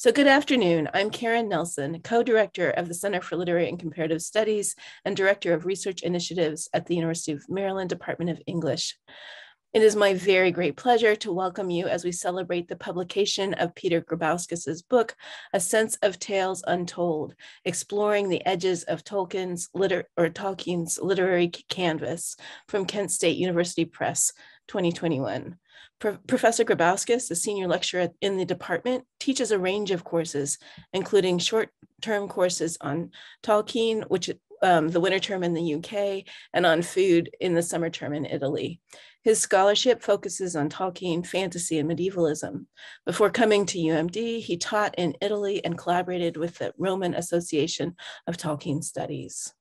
So, good afternoon. I'm Karen Nelson, co director of the Center for Literary and Comparative Studies and director of research initiatives at the University of Maryland Department of English. It is my very great pleasure to welcome you as we celebrate the publication of Peter Grybauskas's book, A Sense of Tales Untold, exploring the edges of Tolkien's liter- or Tolkien's literary canvas from Kent State University Press, 2021. Pro- Professor Grybauskas, a senior lecturer in the department, teaches a range of courses, including short-term courses on Tolkien, which um, the winter term in the UK, and on food in the summer term in Italy. His scholarship focuses on Tolkien, fantasy, and medievalism. Before coming to UMD, he taught in Italy and collaborated with the Roman Association of Tolkien Studies.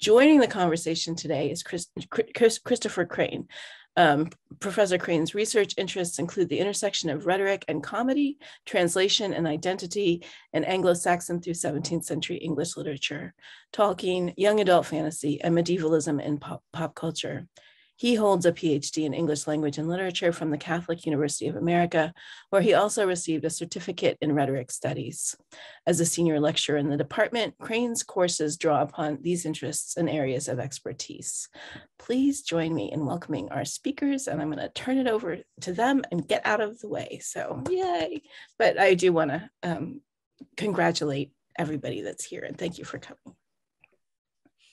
Joining the conversation today is Chris, Chris, Christopher Crane. Um, Professor Crane's research interests include the intersection of rhetoric and comedy, translation and identity, and Anglo-Saxon through 17th century English literature, Tolkien, young adult fantasy, and medievalism in pop, pop culture. He holds a PhD in English language and literature from the Catholic University of America, where he also received a certificate in rhetoric studies. As a senior lecturer in the department, Crane's courses draw upon these interests and areas of expertise. Please join me in welcoming our speakers, and I'm going to turn it over to them and get out of the way. So, yay! But I do want to um, congratulate everybody that's here and thank you for coming.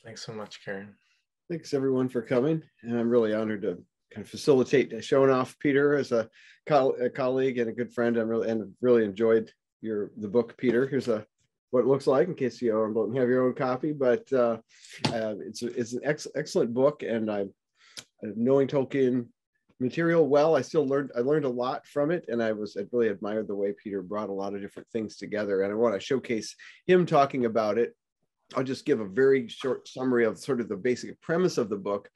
Thanks so much, Karen. Thanks everyone for coming. And I'm really honored to kind of facilitate showing off Peter as a, a colleague and a good friend. I'm really and really enjoyed your the book, Peter. Here's a what it looks like in case you don't have your own copy, but uh, uh, it's it's an ex excellent book, and I'm knowing Tolkien material well. I still learned I learned a lot from it, and I was I really admired the way Peter brought a lot of different things together, and I want to showcase him talking about it I'll just give a very short summary of sort of the basic premise of the book,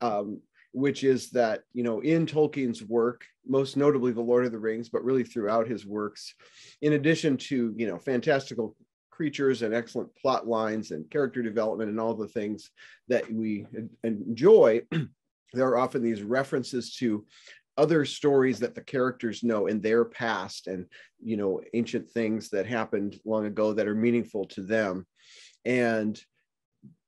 um, which is that, you know, in Tolkien's work, most notably The Lord of the Rings, but really throughout his works, in addition to, you know, fantastical creatures and excellent plot lines and character development and all the things that we enjoy, there are often these references to other stories that the characters know in their past and you know ancient things that happened long ago that are meaningful to them and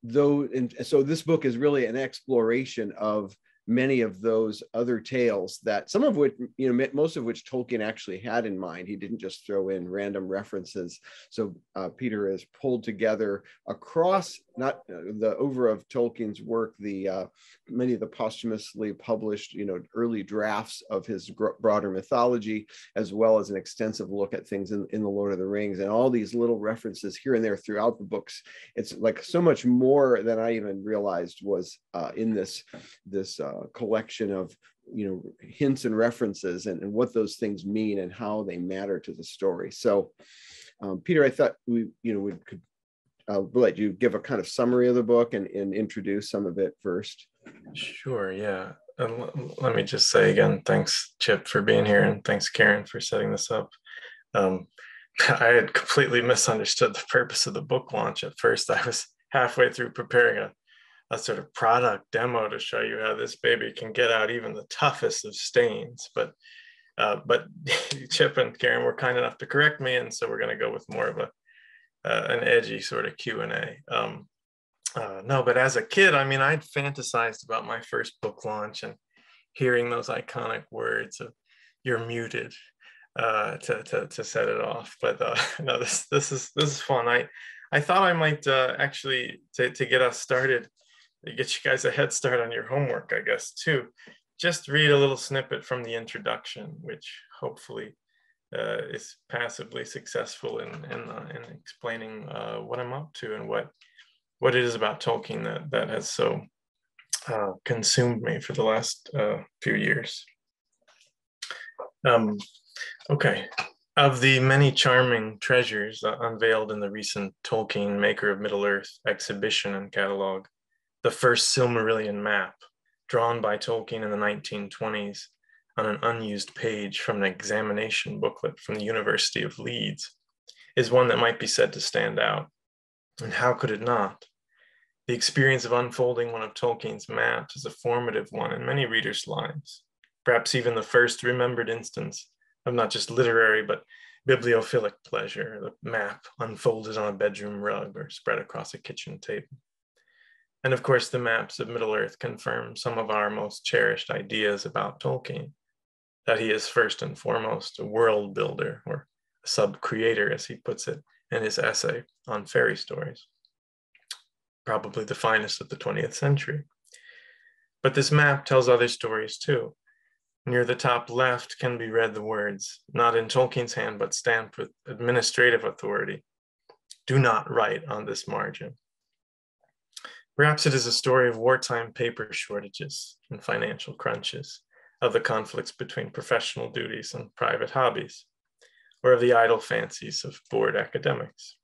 though and so this book is really an exploration of many of those other tales that some of which you know most of which tolkien actually had in mind. He didn't just throw in random references. So uh, peter has pulled together across not uh, the over of tolkien's work the uh, many of the posthumously published you know early drafts of his broader mythology as well as an extensive look at things in, in the lord of the rings. And all these little references here and there throughout the books it's like so much more than i even realized was uh, in this this uh, collection of you know hints and references and, and what those things mean and how they matter to the story. So um, peter i thought we you know we could i'll let you give a kind of summary of the book and, and introduce some of it first. Sure yeah. And let me just say again thanks chip for being here and thanks karen for setting this up. Um, i had completely misunderstood the purpose of the book launch at first. I was halfway through preparing a a sort of product demo to show you how this baby can get out even the toughest of stains. But uh, but Chip and Karen were kind enough to correct me, and so we're going to go with more of a uh, an edgy sort of Q and A. Um, uh, no, but as a kid, I mean, I'd fantasized about my first book launch and hearing those iconic words of "You're muted." Uh, to, to, to set it off, but uh, no, this this is this is fun. I I thought I might uh, actually to, to get us started get you guys a head start on your homework, I guess, too. Just read a little snippet from the introduction, which hopefully uh, is passively successful in, in, uh, in explaining uh, what I'm up to and what, what it is about Tolkien that, that has so uh, consumed me for the last uh, few years. Um, okay, of the many charming treasures uh, unveiled in the recent Tolkien Maker of Middle Earth exhibition and catalog, the first Silmarillion map, drawn by Tolkien in the 1920s on an unused page from an examination booklet from the University of Leeds, is one that might be said to stand out. And how could it not? The experience of unfolding one of Tolkien's maps is a formative one in many readers' lives, perhaps even the first remembered instance of not just literary, but bibliophilic pleasure, the map unfolded on a bedroom rug or spread across a kitchen table. And of course, the maps of Middle Earth confirm some of our most cherished ideas about Tolkien that he is first and foremost a world builder or sub creator, as he puts it in his essay on fairy stories, probably the finest of the 20th century. But this map tells other stories too. Near the top left can be read the words, not in Tolkien's hand, but stamped with administrative authority. Do not write on this margin. Perhaps it is a story of wartime paper shortages and financial crunches, of the conflicts between professional duties and private hobbies, or of the idle fancies of bored academics.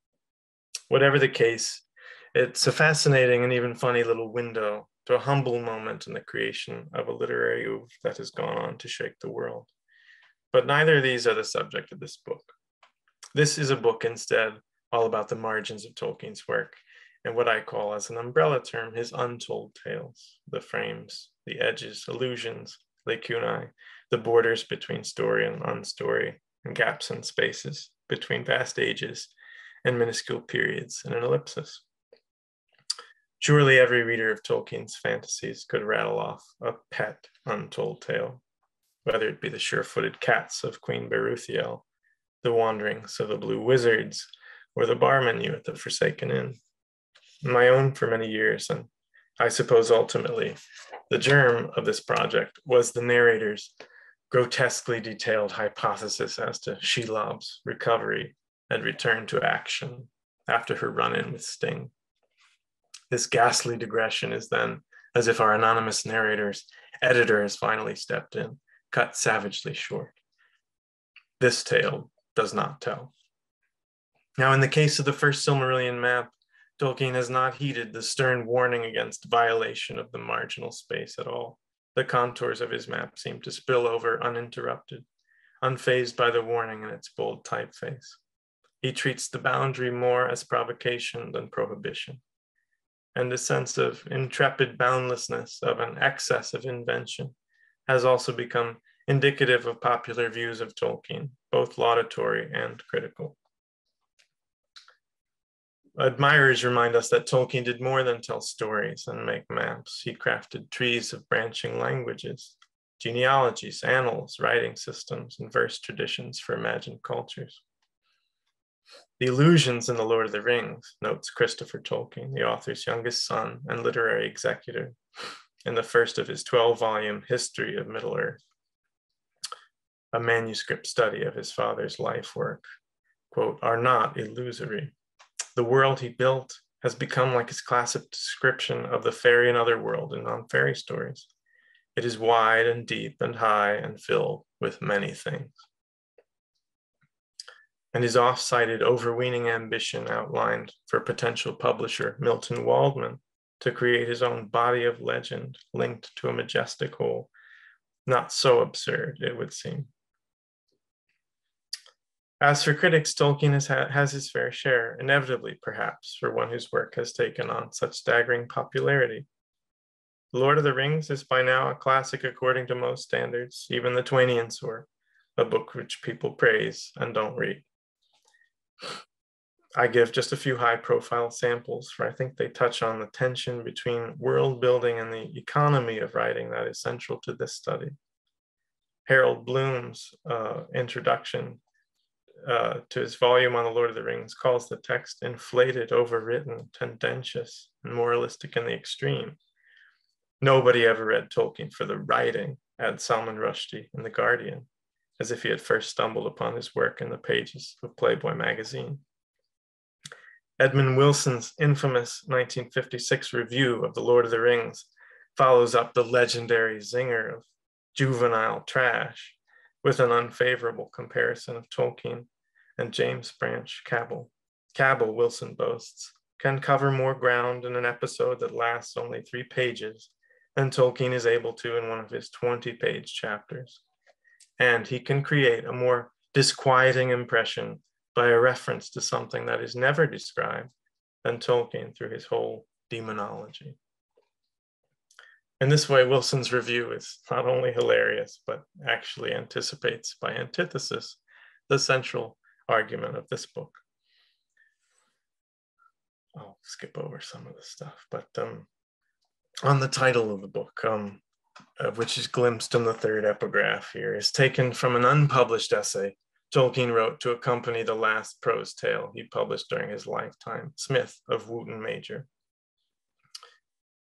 Whatever the case, it's a fascinating and even funny little window to a humble moment in the creation of a literary oeuvre that has gone on to shake the world. But neither of these are the subject of this book. This is a book instead all about the margins of Tolkien's work and what I call as an umbrella term, his untold tales, the frames, the edges, illusions, lacunae, the borders between story and unstory, and gaps and spaces between vast ages and minuscule periods in an ellipsis. Surely every reader of Tolkien's fantasies could rattle off a pet untold tale, whether it be the sure-footed cats of Queen Beruthiel, the wanderings of the blue wizards, or the bar menu at the Forsaken Inn my own for many years. And I suppose ultimately the germ of this project was the narrator's grotesquely detailed hypothesis as to Shelob's recovery and return to action after her run in with Sting. This ghastly digression is then as if our anonymous narrator's editor has finally stepped in, cut savagely short. This tale does not tell. Now, in the case of the first Silmarillion map, Tolkien has not heeded the stern warning against violation of the marginal space at all. The contours of his map seem to spill over uninterrupted, unfazed by the warning in its bold typeface. He treats the boundary more as provocation than prohibition. And the sense of intrepid boundlessness of an excess of invention has also become indicative of popular views of Tolkien, both laudatory and critical. Admirers remind us that Tolkien did more than tell stories and make maps. He crafted trees of branching languages, genealogies, annals, writing systems, and verse traditions for imagined cultures. The illusions in The Lord of the Rings, notes Christopher Tolkien, the author's youngest son and literary executor, in the first of his 12 volume History of Middle Earth, a manuscript study of his father's life work, quote, are not illusory the world he built has become like his classic description of the fairy and other world in non fairy stories. It is wide and deep and high and filled with many things. And his off cited overweening ambition outlined for potential publisher Milton Waldman to create his own body of legend linked to a majestic whole. Not so absurd, it would seem. As for critics, Tolkien has, ha- has his fair share, inevitably perhaps, for one whose work has taken on such staggering popularity. The Lord of the Rings is by now a classic according to most standards, even the Twainian sort, a book which people praise and don't read. I give just a few high profile samples, for I think they touch on the tension between world building and the economy of writing that is central to this study. Harold Bloom's uh, introduction uh, to his volume on the Lord of the Rings calls the text inflated, overwritten, tendentious, and moralistic in the extreme. Nobody ever read Tolkien for the writing, adds Salman Rushdie in The Guardian, as if he had first stumbled upon his work in the pages of Playboy magazine. Edmund Wilson's infamous 1956 review of The Lord of the Rings follows up the legendary zinger of juvenile trash with an unfavorable comparison of Tolkien and James Branch Cabell. Cabell, Wilson boasts, can cover more ground in an episode that lasts only three pages than Tolkien is able to in one of his 20 page chapters. And he can create a more disquieting impression by a reference to something that is never described than Tolkien through his whole demonology. In this way, Wilson's review is not only hilarious, but actually anticipates by antithesis the central argument of this book. I'll skip over some of the stuff, but um, on the title of the book, um, uh, which is glimpsed in the third epigraph here, is taken from an unpublished essay Tolkien wrote to accompany the last prose tale he published during his lifetime, Smith of Wootton Major.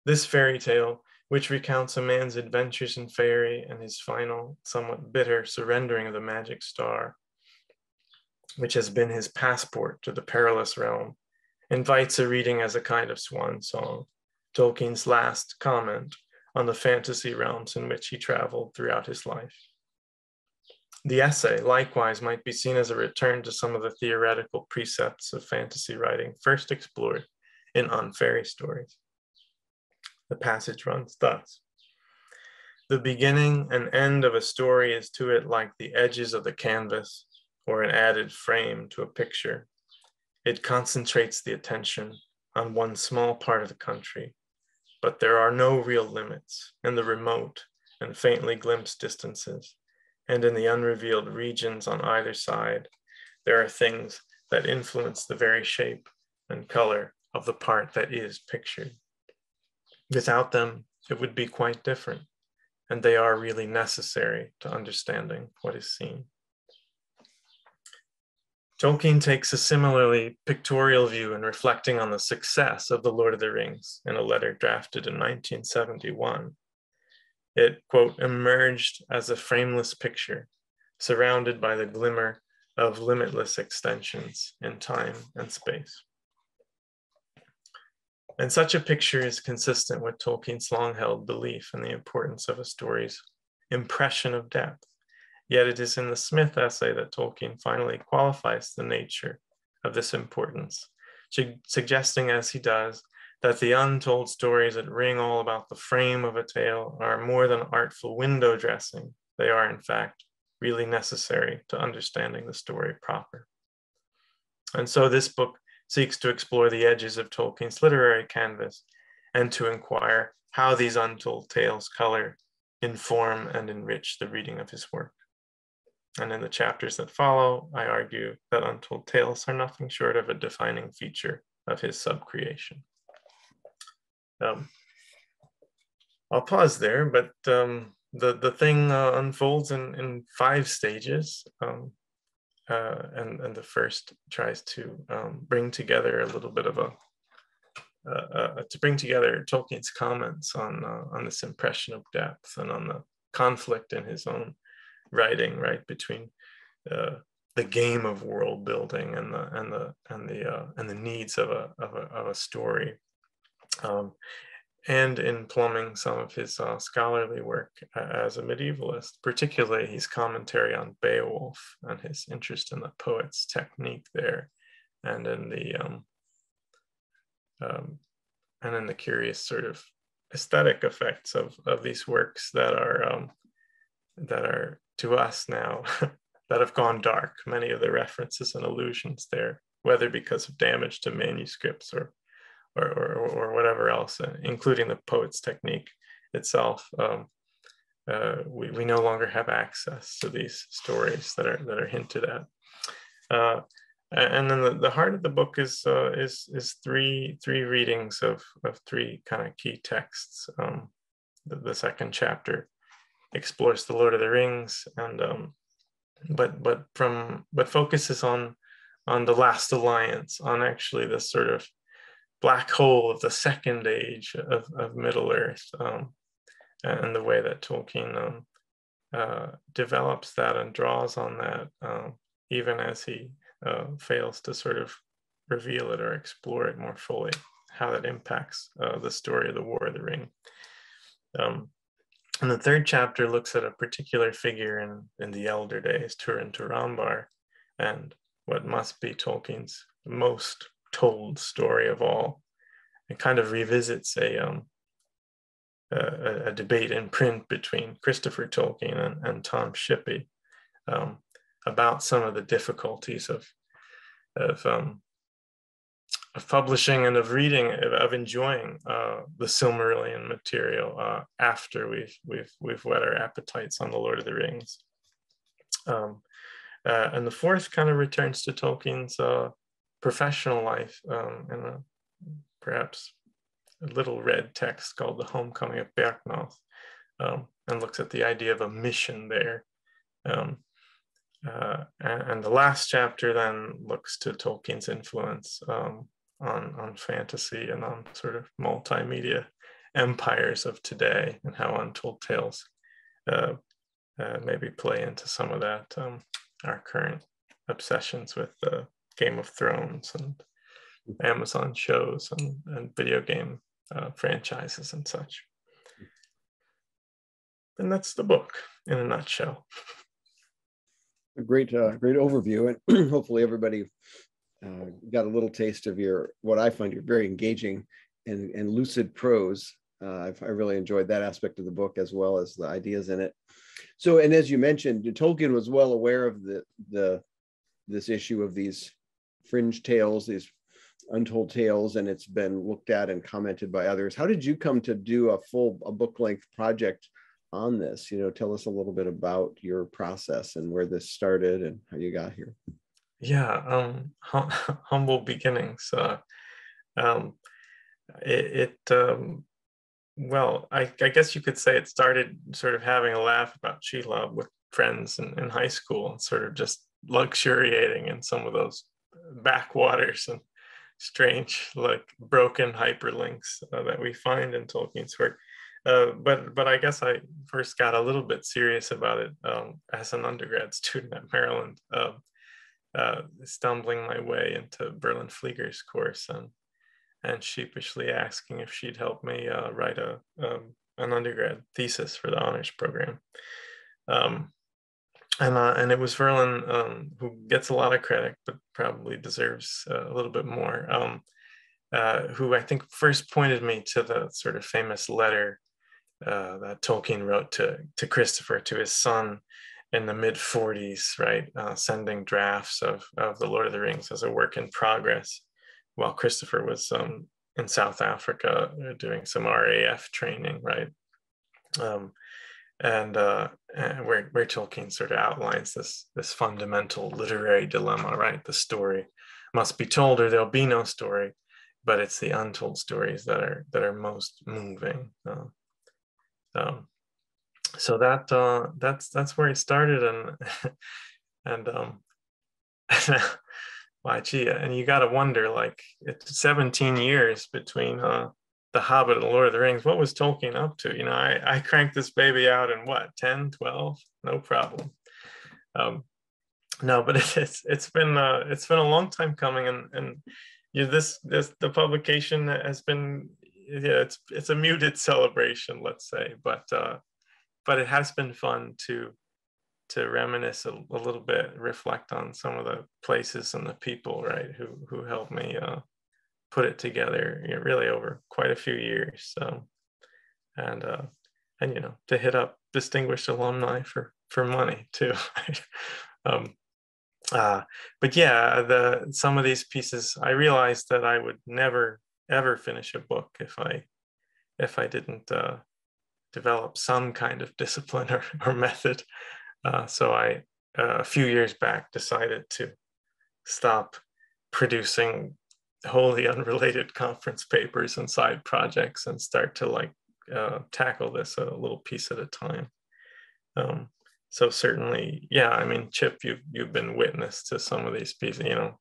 This fairy tale, which recounts a man's adventures in Faerie and his final, somewhat bitter surrendering of the magic star, which has been his passport to the perilous realm, invites a reading as a kind of swan song, Tolkien's last comment on the fantasy realms in which he traveled throughout his life. The essay, likewise, might be seen as a return to some of the theoretical precepts of fantasy writing first explored in On Fairy Stories. The passage runs thus The beginning and end of a story is to it like the edges of the canvas or an added frame to a picture. It concentrates the attention on one small part of the country but there are no real limits in the remote and faintly glimpsed distances, and in the unrevealed regions on either side, there are things that influence the very shape and color of the part that is pictured. Without them, it would be quite different, and they are really necessary to understanding what is seen. Tolkien takes a similarly pictorial view in reflecting on the success of The Lord of the Rings in a letter drafted in 1971. It, quote, emerged as a frameless picture, surrounded by the glimmer of limitless extensions in time and space. And such a picture is consistent with Tolkien's long held belief in the importance of a story's impression of depth Yet it is in the Smith essay that Tolkien finally qualifies the nature of this importance, suggesting as he does that the untold stories that ring all about the frame of a tale are more than artful window dressing. They are, in fact, really necessary to understanding the story proper. And so this book seeks to explore the edges of Tolkien's literary canvas and to inquire how these untold tales color, inform, and enrich the reading of his work. And in the chapters that follow, I argue that Untold Tales are nothing short of a defining feature of his subcreation. Um, I'll pause there, but um, the, the thing uh, unfolds in, in five stages. Um, uh, and, and the first tries to um, bring together a little bit of a, uh, uh, to bring together Tolkien's comments on, uh, on this impression of depth and on the conflict in his own writing right between uh, the game of world building and the and the and the uh, and the needs of a of a, of a story. Um, and in plumbing some of his uh, scholarly work as a medievalist, particularly his commentary on Beowulf and his interest in the poet's technique there, and in the um, um, and in the curious sort of aesthetic effects of of these works that are um, that are to us now that have gone dark. Many of the references and allusions there, whether because of damage to manuscripts or or, or, or whatever else, uh, including the poet's technique itself. Um, uh, we, we no longer have access to these stories that are that are hinted at. Uh, and then the, the heart of the book is uh, is is three three readings of of three kind of key texts. Um, the, the, second chapter explores the Lord of the Rings, and um, but but from but focuses on on the last alliance, on actually this sort of black hole of the second age of, of Middle Earth, um, and the way that Tolkien um, uh, develops that and draws on that, um, even as he uh, fails to sort of reveal it or explore it more fully, how that impacts uh, the story of the War of the Ring. Um, and the third chapter looks at a particular figure in, in the elder days, Turin Turambar, and what must be Tolkien's most told story of all. It kind of revisits a, um, a, a, debate in print between Christopher Tolkien and, and Tom Shippey um, about some of the difficulties of, of um, of publishing and of reading of enjoying uh, the Silmarillion material uh, after we've we've we've whet our appetites on the Lord of the Rings. Um, Uh, and the fourth kind of returns to Tolkien's uh, professional life um, in a perhaps a little read text called The Homecoming of Beorhtnoth, um, and looks at the idea of a mission there. Um, uh, and, and, the last chapter then looks to Tolkien's influence um, on, on fantasy and on sort of multimedia empires of today and how Untold Tales uh, uh, maybe play into some of that, um, our current obsessions with uh, Game of Thrones and Amazon shows and, and video game uh, franchises and such. And that's the book in a nutshell. A great, uh, great overview, and hopefully everybody uh, got a little taste of your what I find your very engaging and, and lucid prose. Uh, i really enjoyed that aspect of the book as well as the ideas in it. So, and as you mentioned, Tolkien was well aware of the the this issue of these fringe tales, these untold tales, and it's been looked at and commented by others. How did you come to do a full a book length project on this? You know, tell us a little bit about your process and where this started and how you got here. Yeah, um, hum- humble beginnings. Uh, um, it, it um, well, I, I, guess you could say it started sort of having a laugh about Shelob with friends in, in high school and sort of just luxuriating in some of those backwaters and strange like broken hyperlinks uh, that we find in Tolkien's work. Uh, but but I guess I first got a little bit serious about it um, as an undergrad student at Maryland, uh, uh stumbling my way into Verlyn Flieger's course and and sheepishly asking if she'd help me uh, write a um, an undergrad thesis for the honors program. Um, and uh, and it was Verlyn um, who gets a lot of credit, but probably deserves uh, a little bit more. Um, uh, who I think first pointed me to the sort of famous letter uh, that Tolkien wrote to to Christopher to his son in the mid 40s, right, uh, sending drafts of of the Lord of the Rings as a work in progress, while Christopher was um, in South Africa uh, doing some RAF training, right. Um, and, uh, where, where Tolkien sort of outlines this this fundamental literary dilemma, right? The story must be told, or there'll be no story. But it's the untold stories that are that are most moving. So, so that uh, that's that's where it started, and and um, why, gee, and you got to wonder, like, it's 17 years between uh, the Hobbit and Lord of the Rings, what was Tolkien up to? You know, I, I cranked this baby out in what, 10, 12? No problem. Um, no, but it's it's been uh, it's been a long time coming, and and you know, this this the publication has been yeah it's it's a muted celebration, let's say, but uh, but it has been fun to to reminisce a, a little bit, reflect on some of the places and the people, right, who who helped me uh, put it together you know, really over quite a few years. So, and uh, and you know to hit up distinguished alumni for for money too. um, uh, but yeah, the some of these pieces I realized that I would never ever finish a book if I if I didn't uh, develop some kind of discipline or, or method. Uh, so I uh, a few years back decided to stop producing wholly unrelated conference papers and side projects and start to like uh, tackle this a little piece at a time. Um, so certainly, yeah, I mean, Chip, you've, you've been witness to some of these pieces, you know,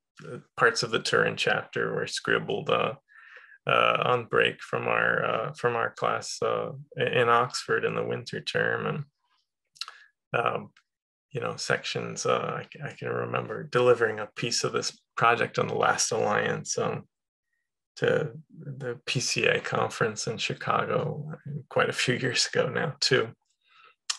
parts of the Turin chapter were scribbled uh, uh, on break from our, uh, from our class uh, in Oxford in the winter term. And, um, you know, sections, uh, I, I, can remember delivering a piece of this project on the Last Alliance um, to the PCA conference in Chicago quite a few years ago now too.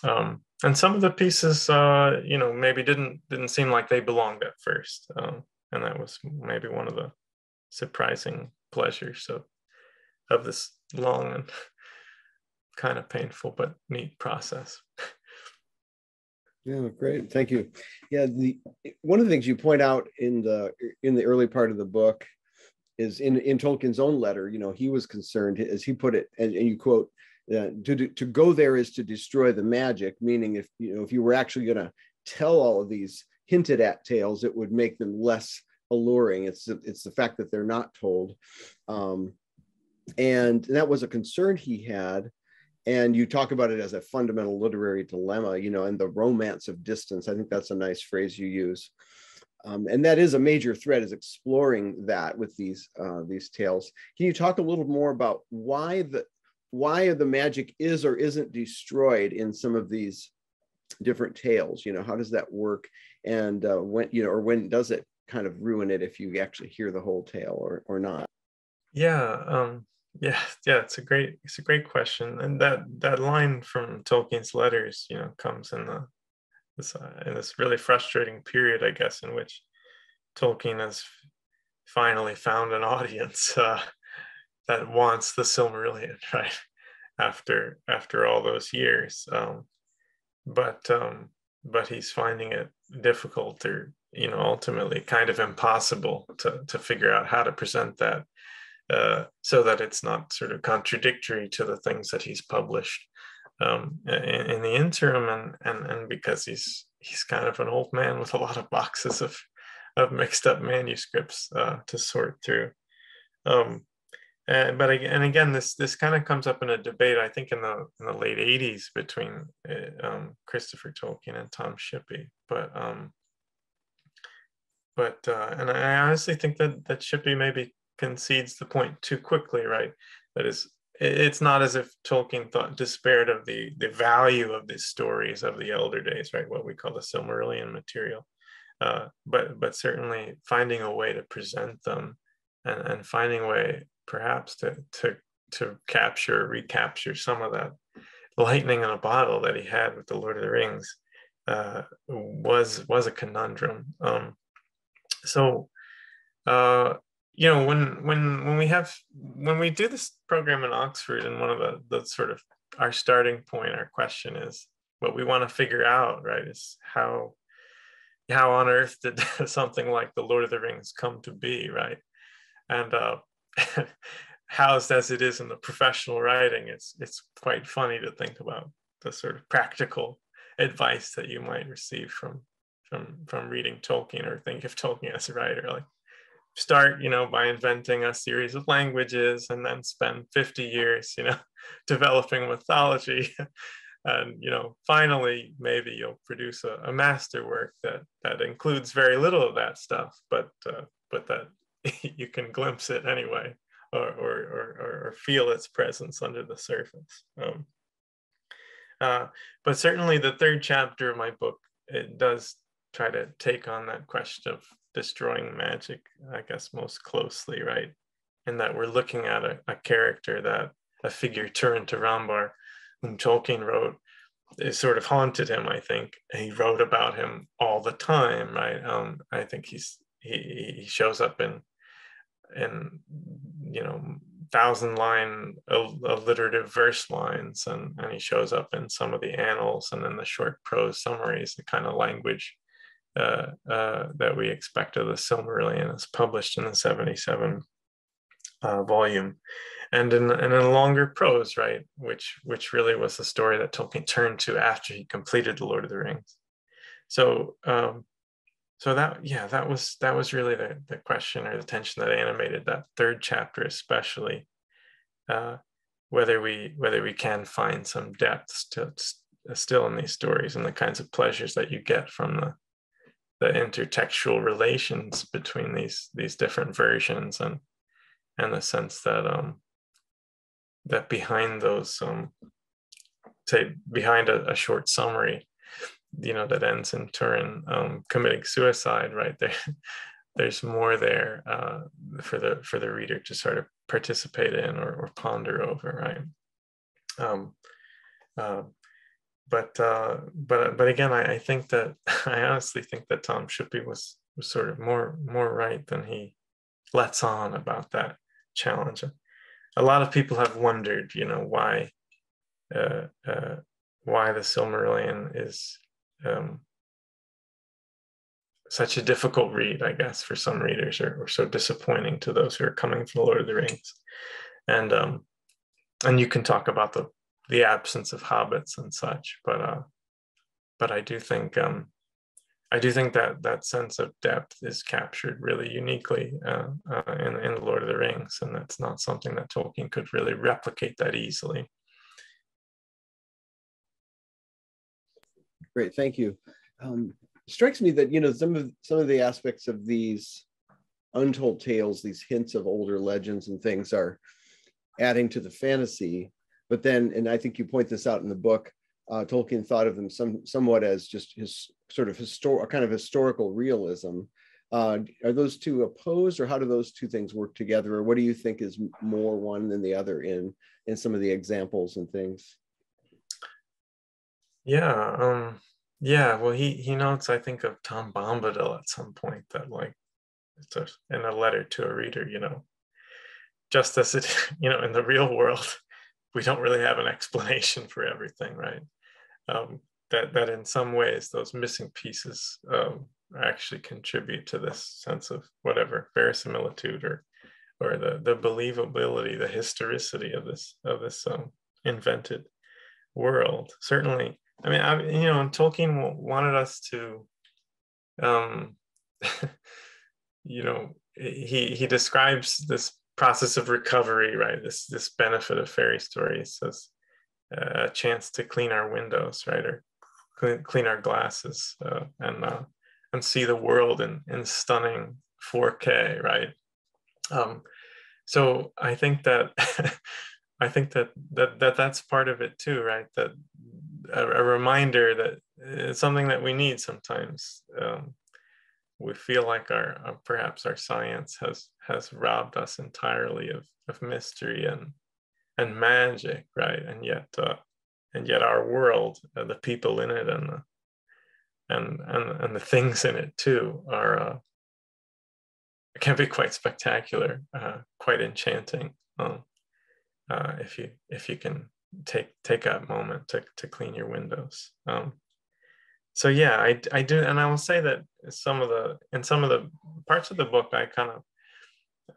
Um, and some of the pieces, uh, you know, maybe didn't didn't seem like they belonged at first, um, and that was maybe one of the surprising pleasures of of this long and kind of painful but neat process. Yeah, great. Thank you. Yeah, the one of the things you point out in the in the early part of the book is in in Tolkien's own letter. You know, he was concerned, as he put it, and, and you quote, uh, "To to go there is to destroy the magic." Meaning, if you know, if you were actually going to tell all of these hinted at tales, it would make them less alluring. It's it's the fact that they're not told, um, and that was a concern he had. And you talk about it as a fundamental literary dilemma, you know, and the romance of distance. I think that's a nice phrase you use. Um, and that is a major thread is exploring that with these uh, these tales. Can you talk a little more about why the why the magic is or isn't destroyed in some of these different tales? You know, how does that work? And uh, when you know, or when does it kind of ruin it if you actually hear the whole tale or or not? Yeah, um, yeah, yeah. It's a great it's a great question, and that that line from Tolkien's letters, you know, comes in the this uh, in this really frustrating period, I guess, in which Tolkien has finally found an audience uh, that wants the Silmarillion, right? After after all those years, um, but um, but he's finding it difficult, or you know, ultimately kind of impossible to to figure out how to present that uh, so that it's not sort of contradictory to the things that he's published um, in, in, the interim, and, and and because he's he's kind of an old man with a lot of boxes of of mixed up manuscripts uh, to sort through. Um, and, but again, and again, this this kind of comes up in a debate. I think in the in the late '80s between uh, um, Christopher Tolkien and Tom Shippey. But um, but uh, and I honestly think that that Shippey maybe concedes the point too quickly, right? That is, it's not as if Tolkien thought despaired of the the value of these stories of the elder days, right? What we call the Silmarillion material, uh, but but certainly finding a way to present them, and and finding a way perhaps to to to capture recapture some of that lightning in a bottle that he had with the Lord of the Rings uh, was was a conundrum. Um, so uh, you know when when when we have when we do this program in oxford and one of the the sort of our starting point our question is what we want to figure out right is how how on earth did something like the lord of the rings come to be right? And uh housed as it is in the professional writing it's it's quite funny to think about the sort of practical advice that you might receive from from from reading tolkien or think of tolkien as a writer like start you know by inventing a series of languages and then spend 50 years you know developing mythology. And you know finally maybe you'll produce a, a masterwork that that includes very little of that stuff but uh, but that you can glimpse it anyway or or, or, or feel its presence under the surface. Um, uh, but certainly the third chapter of my book it does try to take on that question of destroying magic, I guess, most closely, right? In that we're looking at a, a character that a figure Turin Turambar, whom Tolkien wrote, it sort of haunted him, I think. He wrote about him all the time, right? Um, I think he's he, he shows up in in you know thousand line alliterative verse lines and, and he shows up in some of the annals and in the short prose summaries the kind of language uh, uh, that we expect of the Silmarillion is published in the 77 uh, volume. And in, in a longer prose, right, which which really was the story that Tolkien turned to after he completed the Lord of the Rings. So um, so that yeah, that was that was really the, the question or the tension that animated that third chapter, especially uh, whether we whether we can find some depths to, still in these stories and the kinds of pleasures that you get from the the intertextual relations between these these different versions and and the sense that um that behind those um say behind a, a short summary you know that ends in Turin um, committing suicide right? There there's more there uh, for the for the reader to sort of participate in or, or ponder over right? Um, uh, but uh, but but again, I, I, think that I honestly think that Tom Shippey was was sort of more more right than he lets on about that challenge. A lot of people have wondered, you know, why uh, uh, why the Silmarillion is um, such a difficult read, I guess, for some readers, or, or so disappointing to those who are coming from the Lord of the Rings. And um, and you can talk about the the absence of hobbits and such. But uh, but I do think um, I do think that that sense of depth is captured really uniquely uh, uh, in, in Lord of the Rings, and that's not something that Tolkien could really replicate that easily. Great, thank you. Um, strikes me that you know some of some of the aspects of these untold tales, these hints of older legends and things, are adding to the fantasy. But then, and I think you point this out in the book, uh, Tolkien thought of them some somewhat as just his sort of historic, kind of historical realism. Uh, are those two opposed, or how do those two things work together, or what do you think is more one than the other in in some of the examples and things? Yeah, um, yeah. Well, he he notes, I think, of Tom Bombadil at some point that like, it's a, in a letter to a reader, you know, just as it, you know, in the real world, we don't really have an explanation for everything, right? Um, that that in some ways those missing pieces um, actually contribute to this sense of whatever verisimilitude or or the the believability, the historicity of this of this um, invented world. Certainly, I mean, I, you know, Tolkien wanted us to, um, you know, he he describes this process of recovery, right? This this benefit of fairy stories as a chance to clean our windows, right, or clean, clean our glasses uh, and uh, and see the world in in stunning 4K, right? Um, so I think that I think that that that that's part of it too, right? That a, a reminder that it's something that we need sometimes. Um, we feel like our uh, perhaps our science has has robbed us entirely of of mystery and and magic, right? And yet, uh, and yet, our world, uh, the people in it, and the and and and the things in it too, are uh, can be quite spectacular, uh, quite enchanting. Um, uh, if you if you can take take a moment to to clean your windows. Um, so yeah, I I do, and I will say that some of the in some of the parts of the book, I kind of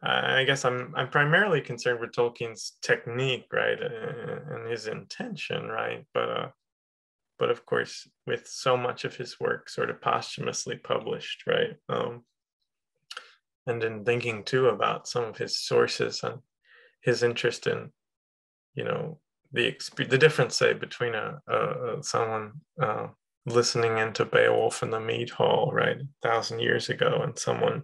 I guess I'm I'm primarily concerned with Tolkien's technique, right, and his intention, right. But uh, but of course, with so much of his work sort of posthumously published, right, um, and in thinking too about some of his sources and his interest in, you know, the the difference, say, between a, a someone uh, listening into Beowulf in the mead hall, right, a thousand years ago, and someone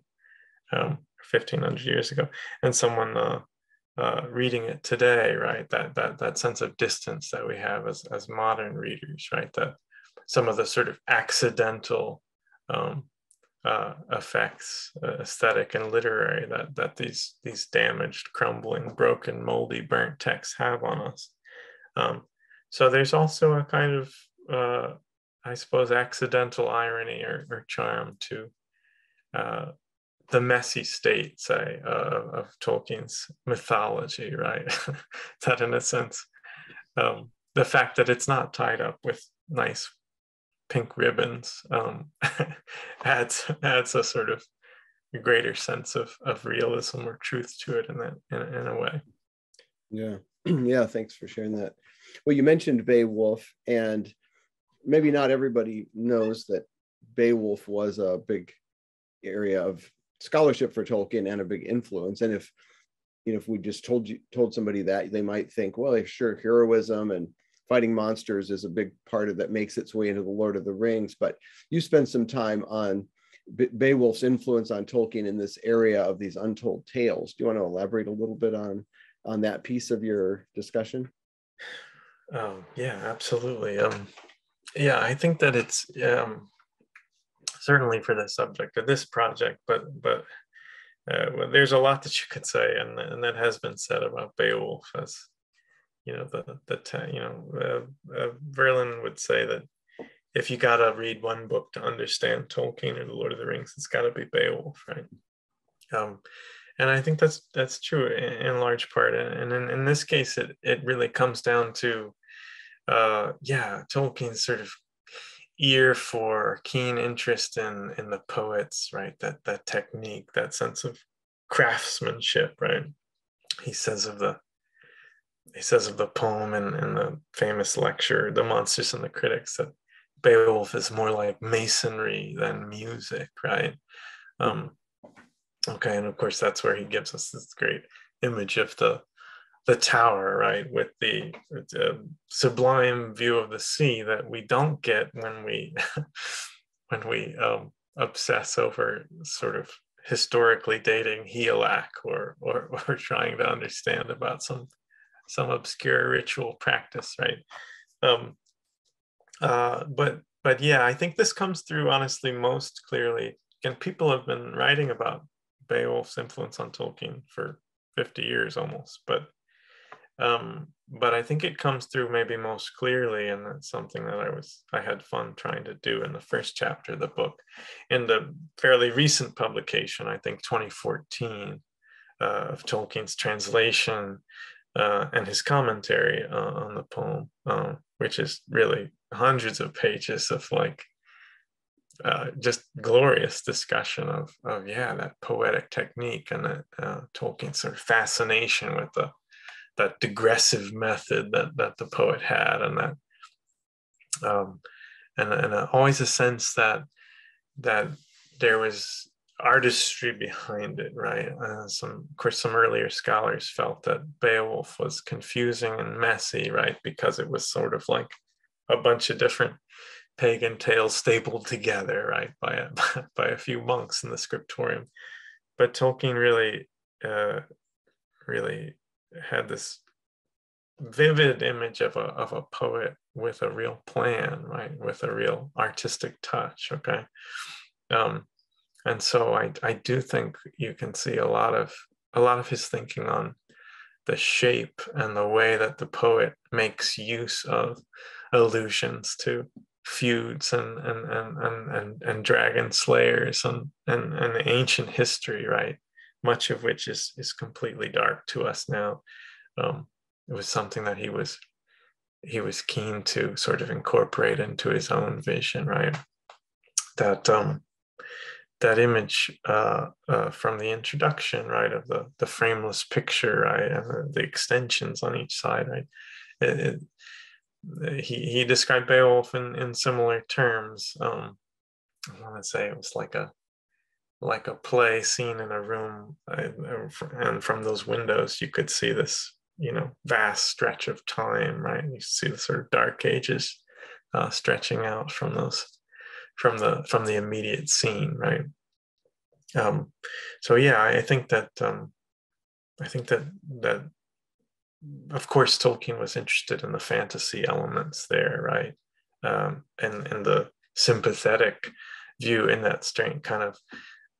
um, 1500 years ago and someone uh, uh, reading it today right that that that sense of distance that we have as as modern readers right that some of the sort of accidental um, uh, effects uh, aesthetic and literary that that these these damaged crumbling broken moldy burnt texts have on us. Um, so there's also a kind of uh, i suppose accidental irony or, or charm to uh, the messy state, say, uh, of Tolkien's mythology, right? that, in a sense, um, the fact that it's not tied up with nice pink ribbons um, adds adds a sort of greater sense of of realism or truth to it in that in, in a way. Yeah, yeah. Thanks for sharing that. Well, you mentioned Beowulf, and maybe not everybody knows that Beowulf was a big area of scholarship for Tolkien and a big influence. And if you know, if we just told you told somebody that, they might think, well, sure, heroism and fighting monsters is a big part of that makes its way into the Lord of the Rings. But you spend some time on Be- Beowulf's influence on Tolkien in this area of these untold tales. Do you want to elaborate a little bit on on that piece of your discussion? Um, yeah, absolutely. Um, yeah, I think that it's um, certainly for the subject of this project, but but uh, well, there's a lot that you could say, and and that has been said about Beowulf as you know the the you know uh, uh, Verlyn would say that if you gotta read one book to understand Tolkien or the Lord of the Rings, it's gotta be Beowulf, right? Um, and I think that's that's true in, in large part, and in, in this case, it it really comes down to uh, yeah, Tolkien's sort of ear for keen interest in in the poets right that that technique that sense of craftsmanship right he says of the he says of the poem in, in the famous lecture the monsters and the critics that Beowulf is more like masonry than music, right? Um, okay, and of course that's where he gives us this great image of the the tower, right, with the uh, sublime view of the sea that we don't get when we when we um, obsess over sort of historically dating Hygelac or, or or trying to understand about some some obscure ritual practice, right? Um, uh, but but yeah, I think this comes through honestly most clearly. And people have been writing about Beowulf's influence on Tolkien for 50 years almost, but um, but I think it comes through maybe most clearly, and that's something that I was I had fun trying to do in the first chapter of the book. In the fairly recent publication, I think 2014, uh, of Tolkien's translation uh, and his commentary uh, on the poem, um, which is really hundreds of pages of like uh, just glorious discussion of, of yeah that poetic technique and uh, Tolkien's sort of fascination with the that digressive method that that the poet had and that um, and and uh, always a sense that that there was artistry behind it right? Uh, some of course some earlier scholars felt that beowulf was confusing and messy right? Because it was sort of like a bunch of different pagan tales stapled together right? By a by a few monks in the scriptorium. But tolkien really uh, really had this vivid image of a of a poet with a real plan, right? With a real artistic touch. Okay. Um, and so I, I do think you can see a lot of a lot of his thinking on the shape and the way that the poet makes use of allusions to feuds and and and and, and, and dragon slayers and, and and ancient history, right? Much of which is is completely dark to us now. Um, it was something that he was he was keen to sort of incorporate into his own vision, right? That um, that image uh, uh, from the introduction, right, of the the frameless picture, right, and the, the extensions on each side, right. It, it, he he described Beowulf in in similar terms. Um, I want to say it was like a like a play scene in a room, and from those windows you could see this you know vast stretch of time right? You see the sort of dark ages uh, stretching out from those from the from the immediate scene right? Um, so yeah i think that um, i think that that of course tolkien was interested in the fantasy elements there right? Um, and and the sympathetic view in that strange kind of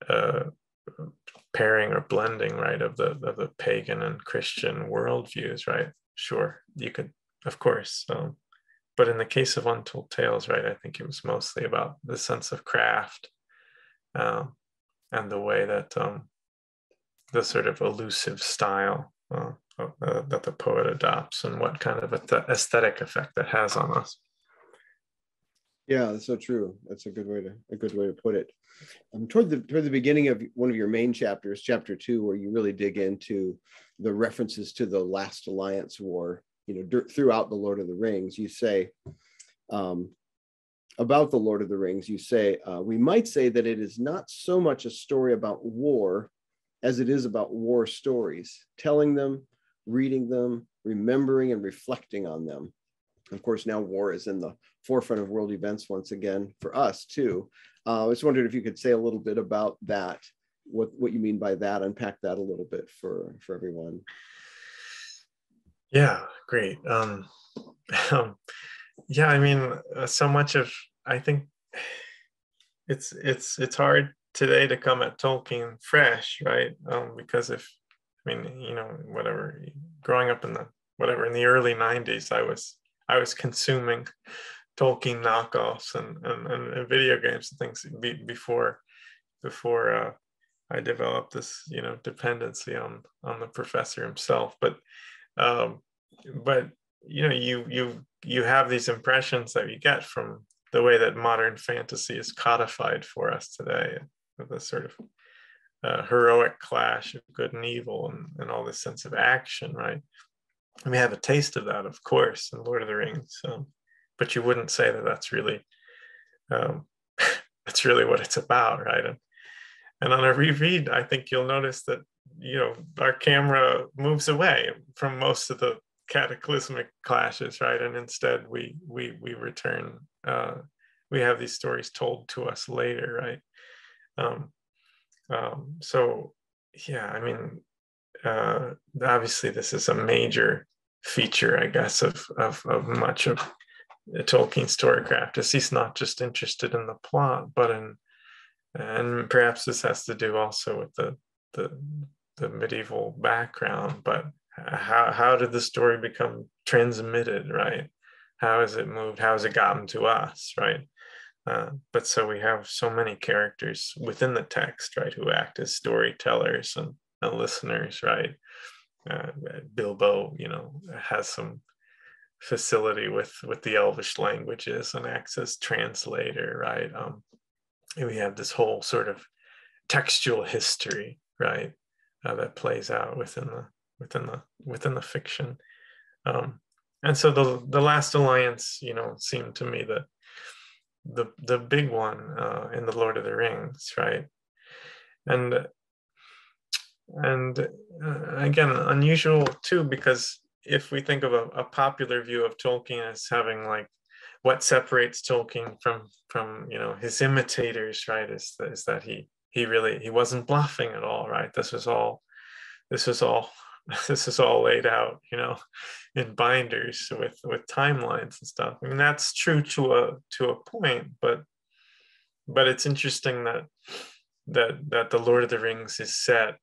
uh, pairing or blending, right, of the of the pagan and Christian worldviews, right? Sure, you could, of course. Um, but in the case of Untold Tales, right, I think it was mostly about the sense of craft um, and the way that um, the sort of elusive style uh, uh, that the poet adopts and what kind of aesthetic effect that has on us. Yeah, that's so true. That's a good way to a good way to put it. Um, toward the toward the beginning of one of your main chapters, chapter two, where you really dig into the references to the Last Alliance War, you know, throughout the Lord of the Rings, you say um, about the Lord of the Rings, you say uh, we might say that it is not so much a story about war as it is about war stories, telling them, reading them, remembering, and reflecting on them. Of course, now war is in the forefront of world events once again for us too. Uh, I was wondering if you could say a little bit about that, what what you mean by that, unpack that a little bit for for everyone. Yeah, great. Um, yeah, I mean, uh, so much of I think it's it's it's hard today to come at Tolkien fresh, right? Um, because if I mean, you know, whatever, growing up in the whatever in the early '90s, I was I was consuming Tolkien knockoffs and, and, and video games and things before before uh, I developed this you know dependency on on the professor himself. But um, but you know you you you have these impressions that you get from the way that modern fantasy is codified for us today with a sort of uh, heroic clash of good and evil and, and all this sense of action right we have a taste of that, of course, in Lord of the Rings. Um, but you wouldn't say that that's really um, that's really what it's about, right? And, and on a reread, I think you'll notice that you know our camera moves away from most of the cataclysmic clashes, right? And instead, we we we return. Uh, we have these stories told to us later, right? Um, um, so, yeah, I mean, uh, obviously, this is a major feature, I guess, of of, of much of Tolkien's storycraft. Is he's not just interested in the plot, but in and perhaps this has to do also with the the the medieval background, but how how did the story become transmitted, right? How has it moved? How has it gotten to us, right? Uh, but so we have so many characters within the text, right, who act as storytellers and, and listeners, right? Uh, Bilbo, you know, has some facility with with the Elvish languages and acts as translator, right? Um, and we have this whole sort of textual history, right, uh, that plays out within the within the within the fiction. Um, and so the the last alliance, you know, seemed to me that the the big one uh, in the Lord of the Rings, right? And and uh, again, unusual too because if we think of a, a popular view of Tolkien as having like what separates Tolkien from from you know his imitators, right? Is is that he he really he wasn't bluffing at all, right? This was all this was all this is all laid out, you know, in binders with with timelines and stuff. I mean, that's true to a to a point, but but it's interesting that that that the Lord of the Rings is set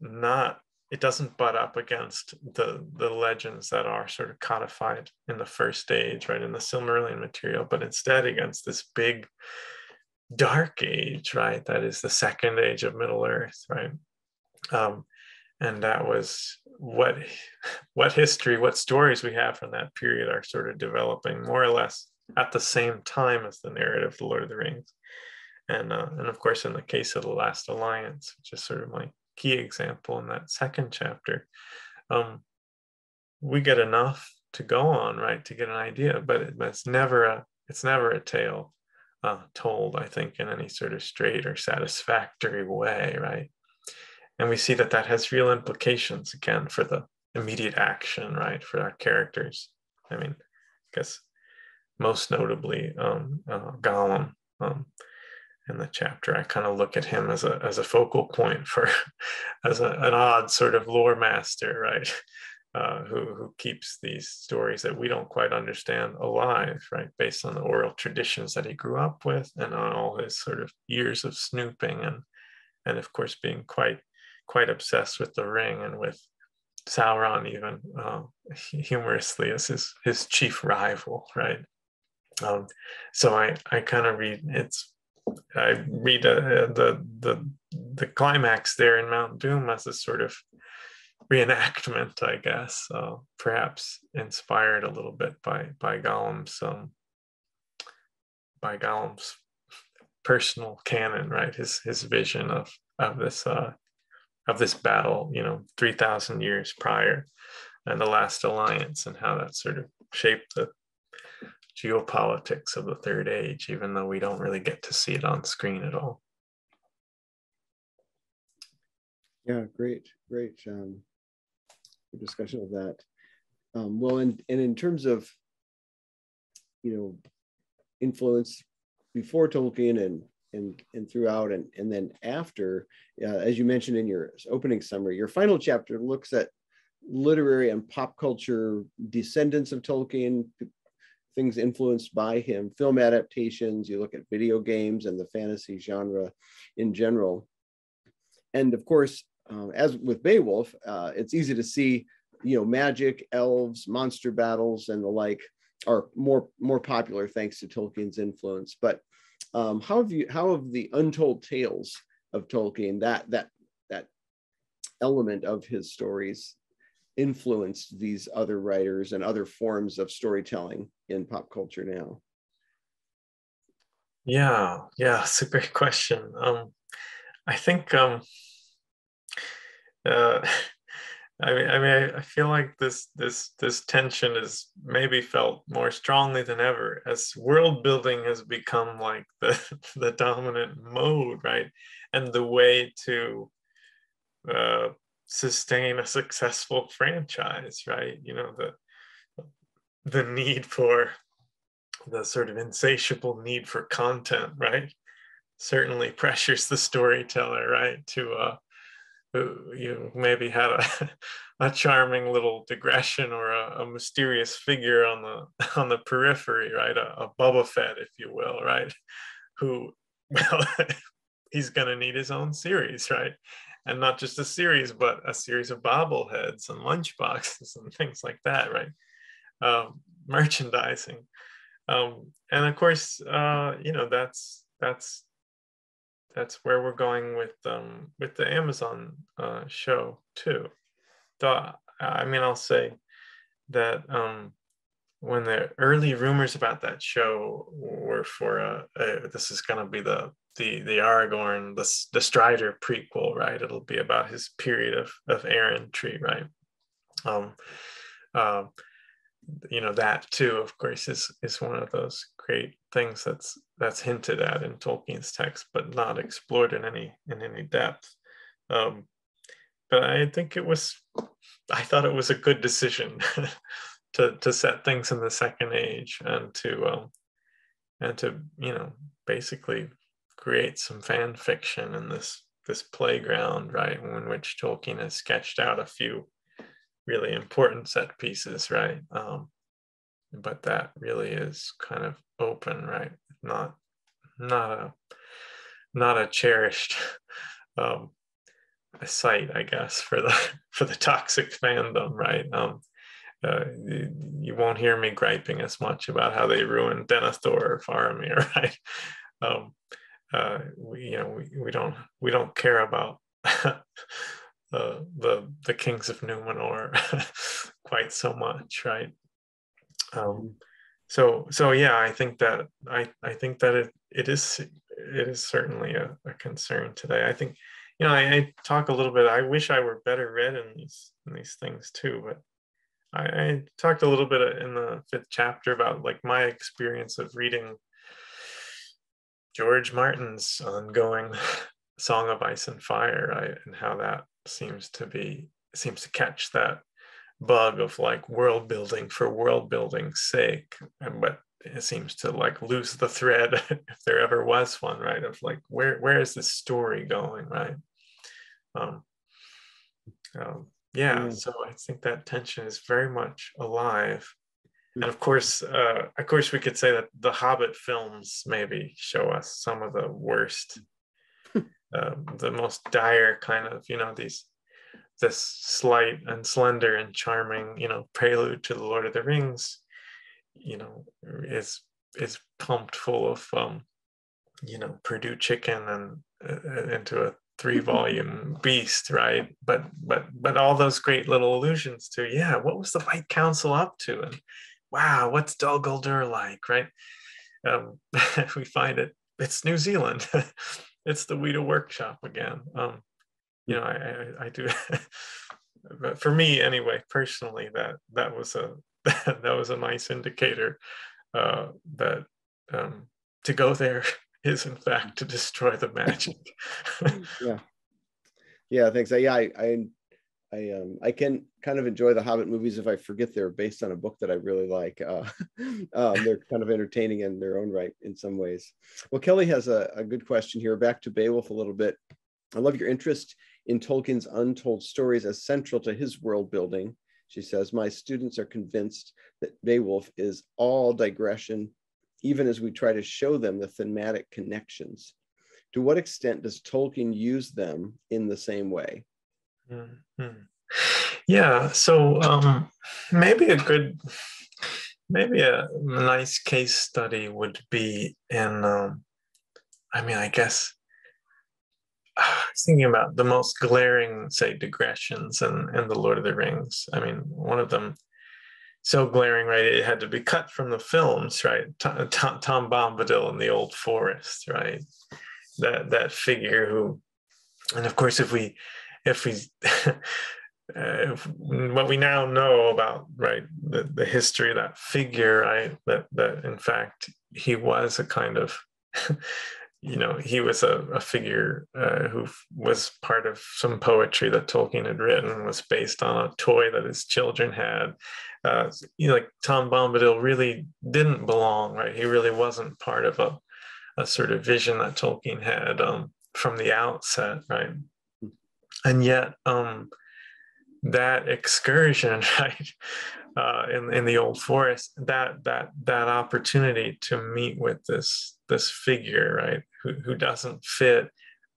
not it doesn't butt up against the the legends that are sort of codified in the first age, right, in the Silmarillion material, but instead against this big dark age, right, that is the second age of Middle Earth, right. Um, and that was what what history what stories we have from that period are sort of developing more or less at the same time as the narrative of the lord of the rings and uh, and of course in the case of the last alliance which is sort of my key example in that second chapter. Um, we get enough to go on right to get an idea but, it, it's never a it's never a tale uh, told i think in any sort of straight or satisfactory way right? And we see that that has real implications again for the immediate action right for our characters. I mean i guess most notably um, uh, gollum um, in the chapter i kind of look at him as a as a focal point for as a, an odd sort of lore master right uh, who who keeps these stories that we don't quite understand alive, right? Based on the oral traditions that he grew up with, and on all his sort of years of snooping, and and of course being quite quite obsessed with the ring and with Sauron even uh, humorously as his his chief rival, right? Um, so I I kind of read it's I read uh, the the the climax there in Mount Doom as a sort of reenactment, I guess, uh, perhaps inspired a little bit by by Gollum's um, by Gollum's personal canon, right? His his vision of of this uh, of this battle, you know, 3,000 years prior and the last alliance and how that sort of shaped the geopolitics of the third age, even though we don't really get to see it on screen at all. Yeah, great, great. Um, discussion of that. Um, well, and, and in terms of, you know, influence before Tolkien and and and throughout and and then after uh, as you mentioned in your opening summary your final chapter looks at literary and pop culture descendants of tolkien things influenced by him. Film adaptations you look at video games and the fantasy genre in general. And of course uh, as with beowulf uh, it's easy to see you know magic elves monster battles and the like are more more popular thanks to tolkien's influence. But um, how have you how have the untold tales of Tolkien that that that element of his stories influenced these other writers and other forms of storytelling in pop culture now? Yeah, yeah, it's a great question. Um, I think um, uh, I mean, I mean, I feel like this this this tension is maybe felt more strongly than ever as world building has become like the the dominant mode, right? And the way to uh, sustain a successful franchise, right? You know, the the need for the sort of insatiable need for content, right? Certainly pressures the storyteller, right, to uh, who you maybe had a, a charming little digression or a, a, mysterious figure on the on the periphery, right? A, a Boba Fett, if you will, right? Who, well, he's going to need his own series, right? And not just a series, but a series of bobbleheads and lunchboxes and things like that, right? Um, merchandising, um, and of course, uh, you know that's that's that's where we're going with um, with the Amazon uh, show too. Though I mean, I'll say that um, when the early rumors about that show were for uh, uh this is going to be the the the Aragorn the the Strider prequel, right? It'll be about his period of of errantry, right? Um, uh, you know that too, of course, is is one of those great things that's that's hinted at in Tolkien's text, but not explored in any in any depth. Um, but I think it was, I thought it was a good decision to to set things in the Second Age and to um, and to you know basically create some fan fiction in this this playground, right, in which Tolkien has sketched out a few really important set pieces, right? Um, but that really is kind of open, right? Not not a not a cherished um, a site, I guess, for the for the toxic fandom, right? Um, uh, you, won't hear me griping as much about how they ruined Denethor or Faramir, right? Um, uh, we, you know, we, we don't we don't care about the the the kings of Numenor quite so much, right? Um, so so yeah, I think that I I think that it it is it is certainly a, a concern today. I think you know I, I, talk a little bit. I wish I were better read in these in these things too, but I, I talked a little bit in the fifth chapter about like my experience of reading George Martin's ongoing Song of Ice and Fire, right, and how that seems to be seems to catch that bug of like world building for world building's sake and but it seems to like lose the thread if there ever was one right of like where where is this story going right? Um, um yeah, so i think that tension is very much alive and of course uh of course we could say that the hobbit films maybe show us some of the worst uh, the most dire kind of you know these this slight and slender and charming, you know, prelude to the Lord of the Rings, you know, is is pumped full of, um, you know, Perdue chicken and uh, into a three volume beast, right? But but but all those great little allusions to, yeah, what was the White Council up to, and wow, what's Dol Guldur like, right? Um, we find it. It's New Zealand. it's the Weta Workshop again. Um, you know, I, I, I do. but for me, anyway, personally, that that was a that was a nice indicator uh, that um, to go there is in fact to destroy the magic. yeah, yeah. Thanks. Yeah, I, I, I, um, I can kind of enjoy the Hobbit movies if I forget they're based on a book that I really like. Uh, um, they're kind of entertaining in their own right in some ways. Well, Kelly has a, a good question here. Back to Beowulf a little bit. I love your interest in Tolkien's untold stories as central to his world building. She says, My students are convinced that Beowulf is all digression, even as we try to show them the thematic connections. To what extent does Tolkien use them in the same way? Mm-hmm. Yeah, so um, maybe a good, maybe a nice case study would be in, um, I mean, I guess thinking about the most glaring, say, digressions in, in The Lord of the Rings. I mean, one of them so glaring, right? It had to be cut from the films, right? Tom, Tom Bombadil in the Old Forest, right? That that figure who, and of course, if we if we uh, what we now know about right the, the history of that figure right that that in fact he was a kind of you know he was a, a figure uh, who was part of some poetry that tolkien had written was based on a toy that his children had. Uh, you know, like tom bombadil really didn't belong right? He really wasn't part of a, a sort of vision that tolkien had um, from the outset right and yet um, that excursion right uh, in, in the old forest that that that opportunity to meet with this this figure right who, who doesn't fit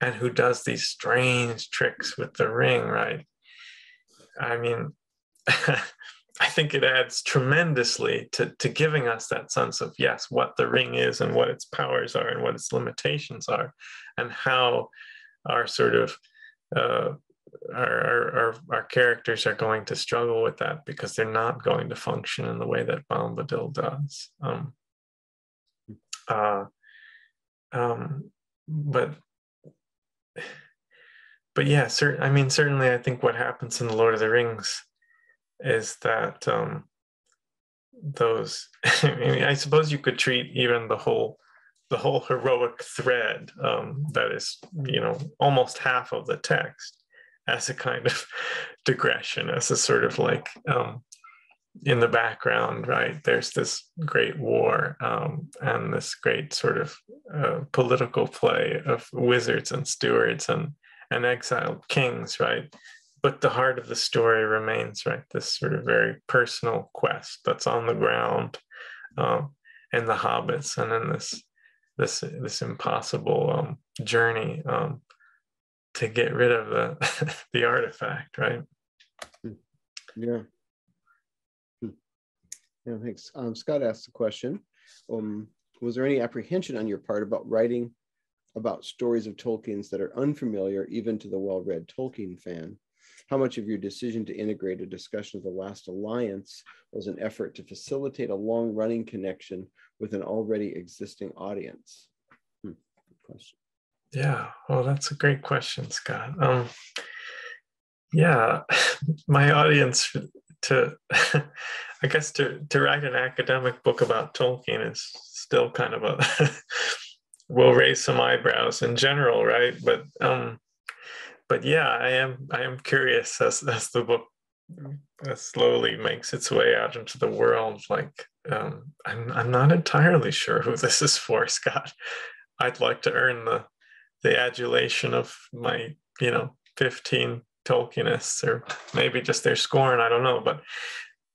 and who does these strange tricks with the ring right? I mean i think it adds tremendously to, to giving us that sense of yes what the ring is and what its powers are and what its limitations are and how our sort of uh, our, our, our characters are going to struggle with that because they're not going to function in the way that Bombadil does. Um, uh, um, but but yeah, cert- I mean, certainly, I think what happens in the Lord of the Rings is that um, those. I mean, I suppose you could treat even the whole the whole heroic thread um, that is, you know, almost half of the text as a kind of digression, as a sort of like um, in the background, right? There's this great war um, and this great sort of uh, political play of wizards and stewards and and exiled kings, right? But the heart of the story remains, right? This sort of very personal quest that's on the ground, um, and the hobbits, and in this this this impossible um, journey um, to get rid of the the artifact, right? Yeah. Hmm. Yeah, thanks. Um, Scott asked a question. Um, was there any apprehension on your part about writing about stories of Tolkien's that are unfamiliar even to the well-read Tolkien fan? How much of your decision to integrate a discussion of the Last Alliance was an effort to facilitate a long-running connection with an already existing audience? Hmm. Question. Yeah, well, that's a great question, Scott. Um, yeah, my audience to, I guess, to to write an academic book about Tolkien is still kind of a will raise some eyebrows in general, right? But um, but yeah, I am I am curious as as the book slowly makes its way out into the world. Like um, I'm I'm not entirely sure who this is for, Scott. I'd like to earn the the adulation of my, you know, 15 Tolkienists or maybe just their scorn. I don't know, but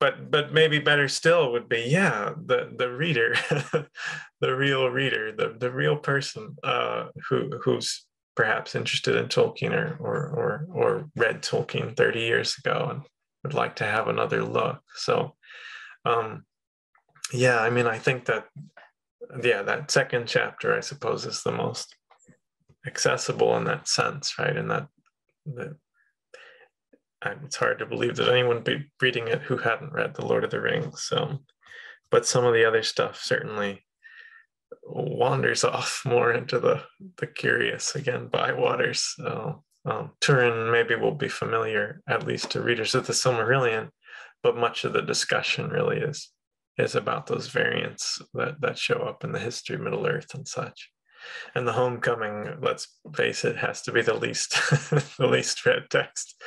but but maybe better still would be yeah the the reader the real reader the the real person uh, who who's perhaps interested in Tolkien or or or, or read Tolkien 30 years ago and would like to have another look so um yeah i mean i think that yeah that second chapter i suppose is the most accessible in that sense, right? And that, that it's hard to believe that anyone would be reading it who hadn't read The Lord of the Rings. So, but some of the other stuff certainly wanders off more into the the curious again by waters. So, um, Turin maybe will be familiar at least to readers of the Silmarillion, but much of the discussion really is is about those variants that that show up in the history of Middle Earth and such and the homecoming let's face it has to be the least the least read text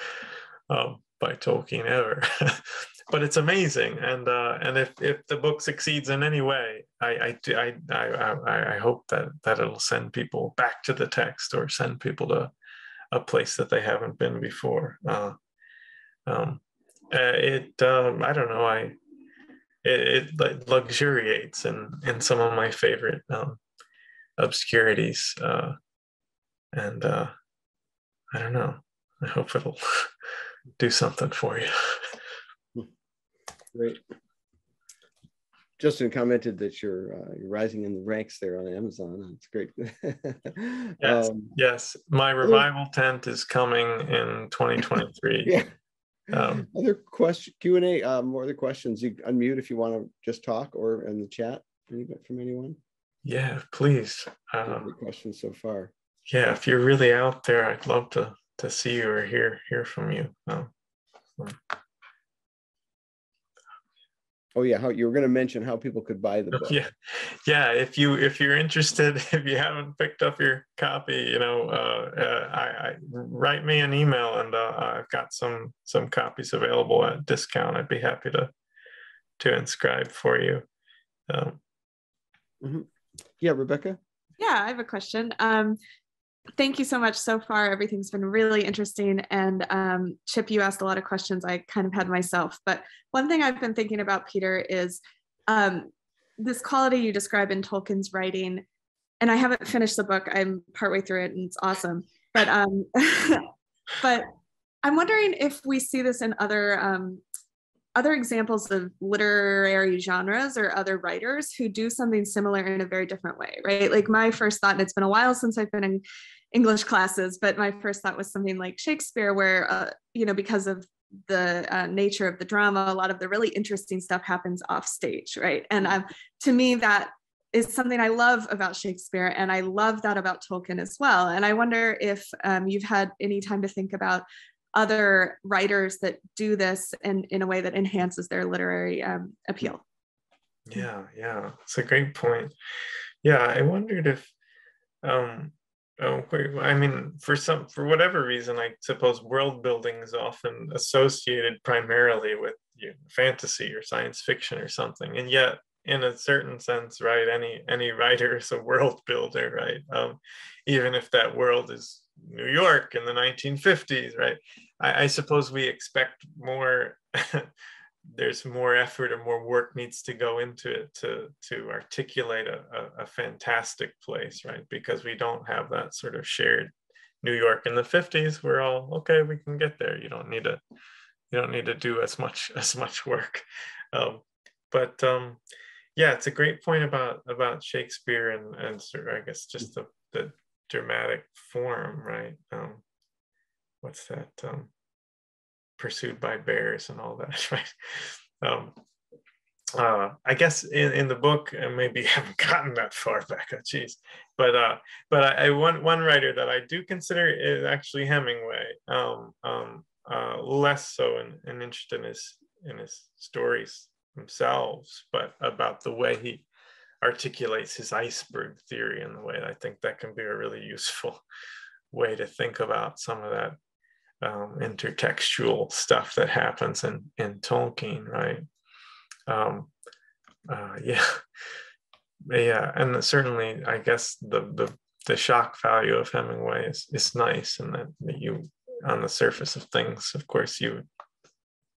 um, by tolkien ever but it's amazing and uh, and if if the book succeeds in any way I, I i i i hope that that it'll send people back to the text or send people to a place that they haven't been before uh, um, uh, it um, i don't know i it, it luxuriates in in some of my favorite um, obscurities. Uh, and uh, I don't know. I hope it'll do something for you. Great. Justin commented that you're uh, you're rising in the ranks there on Amazon. That's great. yes, um, yes. My revival tent is coming in 2023. yeah. Um, other question Q and A. Um, more other questions. You unmute if you want to just talk, or in the chat. Anybody from anyone? Yeah, please. Uh, questions so far. Yeah, if you're really out there, I'd love to to see you or hear hear from you. Um, Oh yeah, how you were going to mention how people could buy the book. Yeah, yeah. If you if you're interested, if you haven't picked up your copy, you know, uh, uh, I, I, write me an email, and uh, I've got some some copies available at discount. I'd be happy to to inscribe for you. Um, mm-hmm. Yeah, Rebecca. Yeah, I have a question. Um, thank you so much so far. Everything's been really interesting. And um, Chip, you asked a lot of questions I kind of had myself. But one thing I've been thinking about, Peter, is um, this quality you describe in Tolkien's writing. And I haven't finished the book. I'm partway through it, and it's awesome. But um, but I'm wondering if we see this in other um, other examples of literary genres or other writers who do something similar in a very different way, right? Like my first thought, and it's been a while since I've been in English classes, but my first thought was something like Shakespeare, where, uh, you know, because of the uh, nature of the drama, a lot of the really interesting stuff happens off stage, right? And um, to me, that is something I love about Shakespeare, and I love that about Tolkien as well. And I wonder if um, you've had any time to think about other writers that do this in, in a way that enhances their literary um, appeal. Yeah, yeah, it's a great point. Yeah, I wondered if, um, oh, I mean, for some, for whatever reason, I suppose world building is often associated primarily with you know, fantasy or science fiction or something, and yet in a certain sense, right? Any any writer is a world builder, right? Um, even if that world is New York in the 1950s, right? I, I suppose we expect more. there's more effort or more work needs to go into it to to articulate a, a, a fantastic place, right? Because we don't have that sort of shared New York in the 50s. We're all okay. We can get there. You don't need to you don't need to do as much as much work. Um, but um, yeah, it's a great point about about Shakespeare and and sort of, I guess just the the dramatic form, right? Um, what's that? Um, pursued by bears and all that, right? Um, uh, I guess in, in the book, and maybe haven't gotten that far back, oh, geez. But uh, but I, I, one one writer that I do consider is actually Hemingway. Um, um, uh, less so in, in interest in his in his stories themselves, but about the way he articulates his iceberg theory in the way I think that can be a really useful way to think about some of that um, intertextual stuff that happens in, in Tolkien, right? Um, uh, yeah, yeah, and certainly, I guess the the the shock value of Hemingway is is nice, and that, that you, on the surface of things, of course, you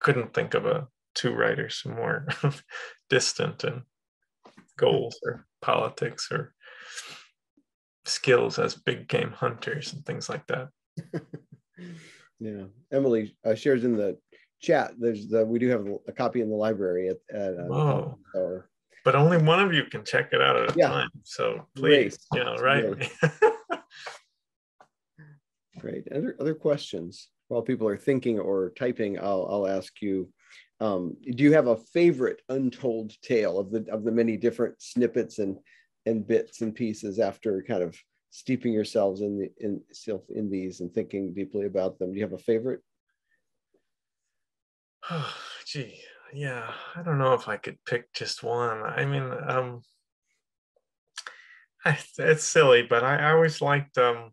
couldn't think of a two writers more distant in goals or politics or skills as big game hunters and things like that. yeah, Emily uh, shares in the chat. There's the we do have a copy in the library at, at uh, Whoa. Our, but only one of you can check it out at a yeah. time. So please, Great. you know, right? Great. Other other questions while people are thinking or typing, I'll I'll ask you um, do you have a favorite untold tale of the of the many different snippets and and bits and pieces after kind of steeping yourselves in the in in these and thinking deeply about them? Do you have a favorite? Oh, gee, yeah. I don't know if I could pick just one. I mean, um, I, it's silly, but I, I always liked um,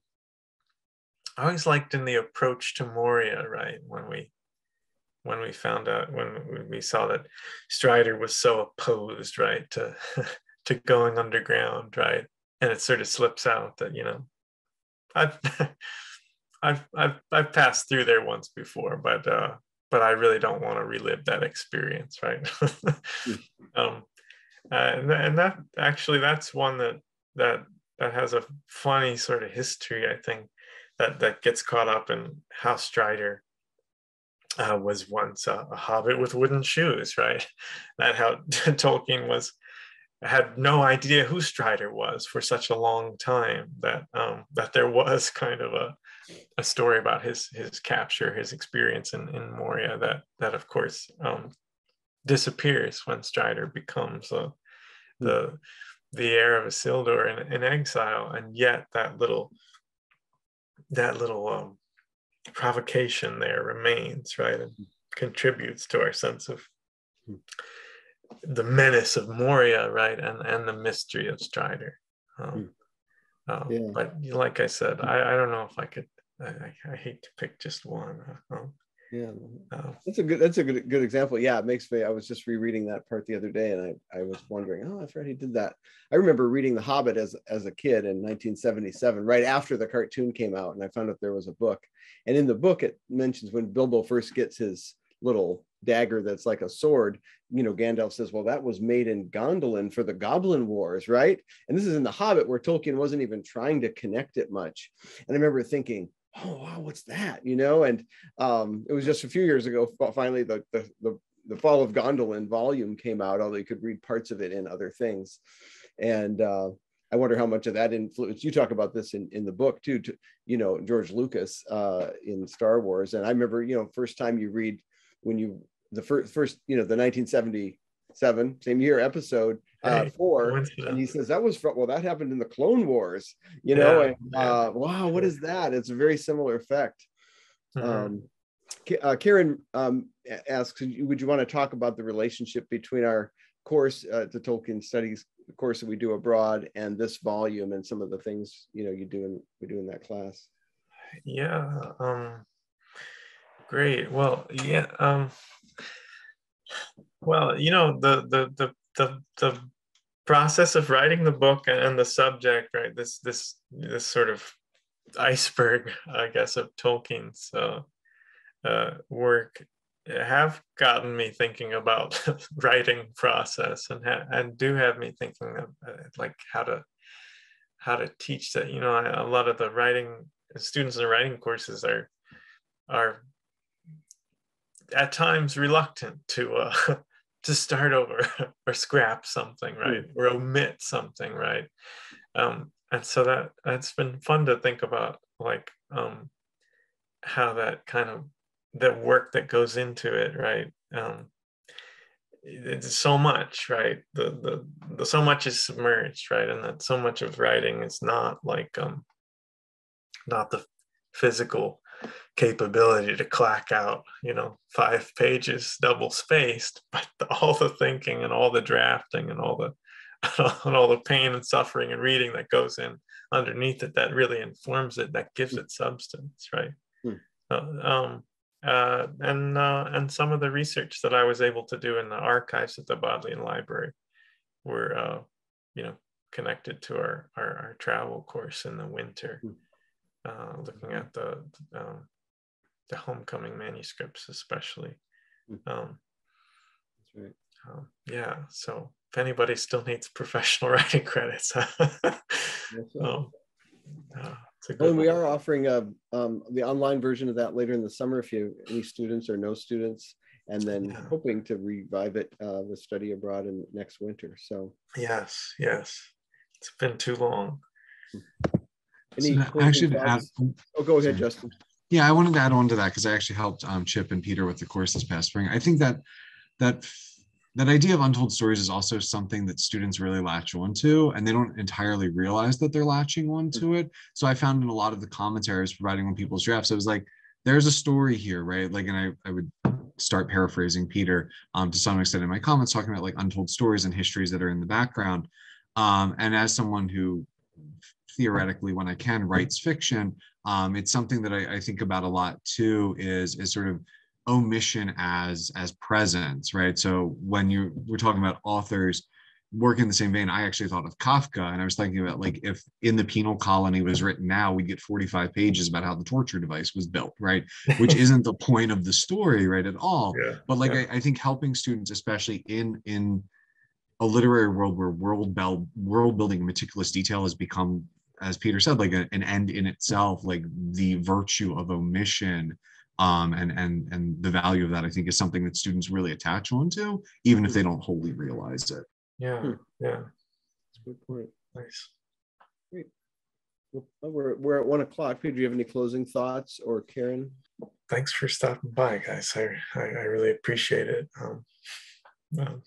I always liked in the approach to Moria, right? When we when we found out when we saw that Strider was so opposed, right, to to going underground, right, and it sort of slips out that you know, I've I've I've I've passed through there once before, but uh, but I really don't want to relive that experience, right? Hmm. um, uh, and, and that actually that's one that that that has a funny sort of history, I think, that that gets caught up in how Strider uh, was once a, a, hobbit with wooden shoes, right? That how Tolkien was had no idea who Strider was for such a long time. That um, that there was kind of a a story about his his capture, his experience in, in Moria. That that of course um, disappears when Strider becomes a, the the heir of Isildur in, in exile, and yet that little that little um, provocation there remains, right? And contributes to our sense of the menace of Moria, right, and and the mystery of Strider. Um, uh, yeah. But like I said, I, I don't know if I could. I, I hate to pick just one. Um, yeah, uh, that's a good. That's a good good example. Yeah, it makes me. I was just rereading that part the other day, and I I was wondering, oh, I forgot he did that. I remember reading The Hobbit as as a kid in 1977, right after the cartoon came out, and I found out there was a book. And in the book, it mentions when Bilbo first gets his little dagger that's like a sword, you know, Gandalf says, well, that was made in Gondolin for the Goblin Wars, right? And this is in The Hobbit where Tolkien wasn't even trying to connect it much. And I remember thinking, oh, wow, what's that? You know, and um, it was just a few years ago, finally, the, the, the, the Fall of Gondolin volume came out, although you could read parts of it in other things. And uh, I wonder how much of that influence you talk about this in, in the book too, to, you know, George Lucas uh, in Star Wars. And I remember, you know, first time you read when you the first first you know the 1977 same year episode uh, four, and he says that was from well that happened in the Clone Wars, you know, yeah, and uh, wow, what is that? It's a very similar effect. Mm-hmm. Um, uh, Karen um, asks, would you want to talk about the relationship between our course, uh, the Tolkien Studies course that we do abroad, and this volume, and some of the things you know you do in we do in that class? Yeah, um, great. Well, yeah. Um, well, you know, the the the the the process of writing the book and the subject, right? This this this sort of iceberg, I guess, of Tolkien's uh, uh, work have gotten me thinking about writing process and and do have me thinking of uh, like how to how to teach that. You know, a lot of the writing students in the writing courses are are at times reluctant to uh, to start over or scrap something, right, or omit something, right. Um, and so that it's been fun to think about, like um, how that kind of the work that goes into it, right. Um, it's so much, right? The, the the so much is submerged, right, and that so much of writing is not like um, not the physical capability to clack out, you know, five pages double spaced, but all the thinking and all the drafting and all the and all the pain and suffering and reading that goes in underneath it that really informs it, that gives it substance, right? Hmm. Uh, um, uh, and uh, and some of the research that I was able to do in the archives at the Bodleian Library were, uh, you know, connected to our, our, our travel course in the winter. Hmm uh, looking at the um, the homecoming manuscripts, especially. Hmm. Um, That's right. Um, yeah. So if anybody still needs professional writing credits, um, uh, well, we are offering a, um, the online version of that later in the summer if you any students or no students, and then yeah. hoping to revive it uh, with study abroad in next winter. So yes, yes, it's been too long. Any so actually, add, oh, go ahead, Justin. Yeah, I wanted to add on to that because I actually helped um, Chip and Peter with the course this past spring. I think that that that idea of untold stories is also something that students really latch onto and they don't entirely realize that they're latching onto it. So i found in a lot of the commentaries providing on people's drafts it was like there's a story here right? Like and i, I would start paraphrasing peter um, to some extent in my comments talking about like untold stories and histories that are in the background. Um, and as someone who theoretically when I can writes fiction, um, it's something that I, I, think about a lot too. Is is sort of omission as as presence, right? So when you we're talking about authors work in the same vein, I actually thought of Kafka, and I was thinking about like if in the penal colony was written now, we'd get 45 pages about how the torture device was built, right? Which isn't the point of the story, right, at all. Yeah, but like yeah. I, I think helping students, especially in in a literary world where world bel- world building meticulous detail has become as Peter said, like a, an end in itself, like the virtue of omission um, and and and the value of that, I think, is something that students really attach onto, even if they don't wholly realize it. Yeah, hmm. yeah, that's a good point. Nice. Great. Well, we're we're at one o'clock. Peter, do you have any closing thoughts, or Karen? Thanks for stopping by, guys. I I, I really appreciate it. Um, um,